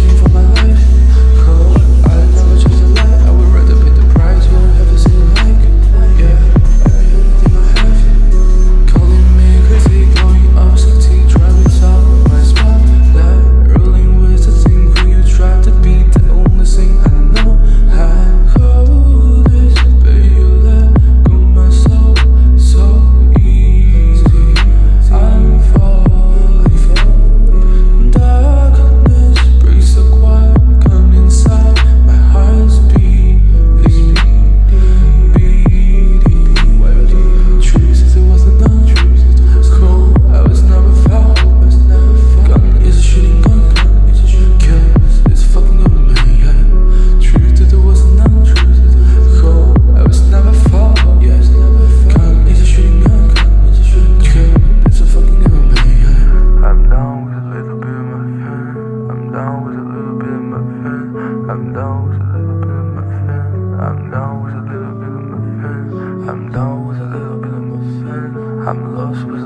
schön vorbei. with a little bit of my. I'm with a little bit of my. I'm with a little bit of my. I'm lost with